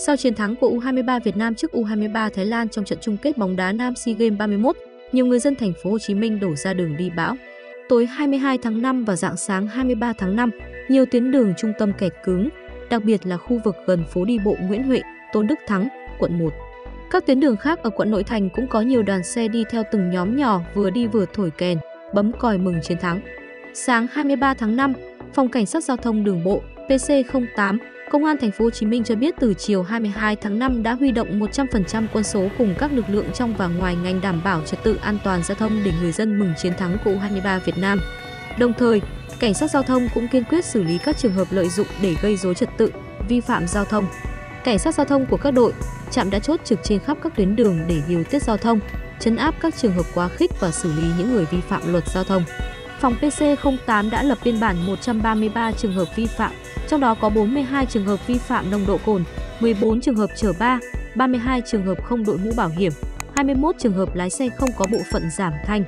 Sau chiến thắng của U23 Việt Nam trước U23 Thái Lan trong trận chung kết bóng đá Nam SEA Games 31, nhiều người dân thành phố Hồ Chí Minh đổ ra đường đi bão. Tối 22 tháng 5 và dạng sáng 23 tháng 5, nhiều tuyến đường trung tâm kẹt cứng, đặc biệt là khu vực gần phố đi bộ Nguyễn Huệ, Tôn Đức Thắng, quận 1. Các tuyến đường khác ở quận nội thành cũng có nhiều đoàn xe đi theo từng nhóm nhỏ vừa đi vừa thổi kèn, bấm còi mừng chiến thắng. Sáng 23 tháng 5, Phòng Cảnh sát Giao thông Đường bộ PC08 Công an thành phố Hồ Chí Minh cho biết từ chiều 22 tháng 5 đã huy động 100% quân số cùng các lực lượng trong và ngoài ngành đảm bảo trật tự an toàn giao thông để người dân mừng chiến thắng của U23 Việt Nam. Đồng thời, cảnh sát giao thông cũng kiên quyết xử lý các trường hợp lợi dụng để gây rối trật tự, vi phạm giao thông. Cảnh sát giao thông của các đội, trạm đã chốt trực trên khắp các tuyến đường để điều tiết giao thông, chấn áp các trường hợp quá khích và xử lý những người vi phạm luật giao thông. Phòng PC08 đã lập biên bản 133 trường hợp vi phạm trong đó có 42 trường hợp vi phạm nồng độ cồn, 14 trường hợp chở ba, 32 trường hợp không đội mũ bảo hiểm, 21 trường hợp lái xe không có bộ phận giảm thanh,